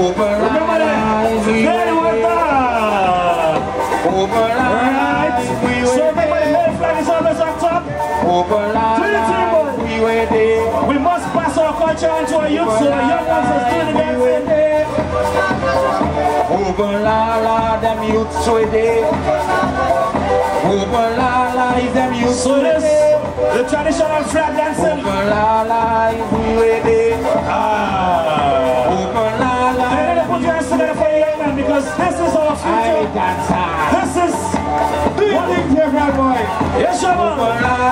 Remember that? Very well done. Alright. So remember the main flag is always on top. To the team, boy. We must pass our culture on to our youth so the young ones are still in the Over la la, them youths it. Over la la, is them youths this, it. the traditional flag dancing. Over la la, is we it. Dancer. This is think here, my boy? Yes, Shaman.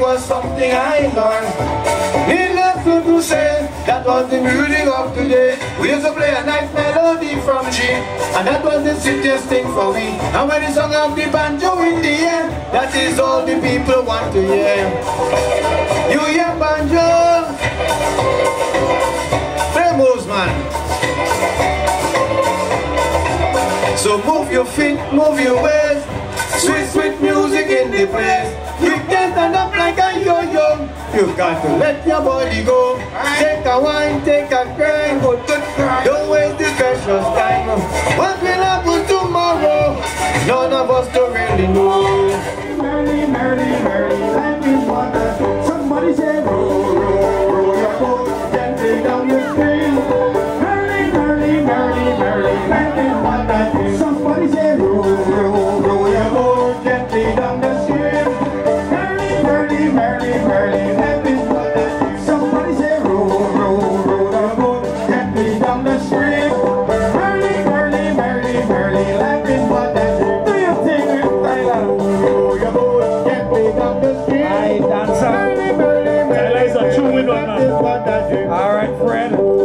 Was something I learned. Needless to say, that was the music of today. We used to play a nice melody from G, and that was the sweetest thing for me. And when the song of the banjo in the air, that is all the people want to hear. You hear banjo? Famous man. So move your feet, move your waist. Sweet, sweet music in the place. You can stand up You got to let your body go. Take a wine, take a grind. Don't waste the precious time. What will happen tomorrow? None of us don't really know. Merrily, merrily, merrily, life is wonderful. Somebody say, roll, roll, roll your boat gently down the stream. Merrily, merrily, merrily, merrily, life is wonderful. Somebody say, roll, I. Merrily, merrily, merrily, Eliza, chew with one, man. All right, Fred.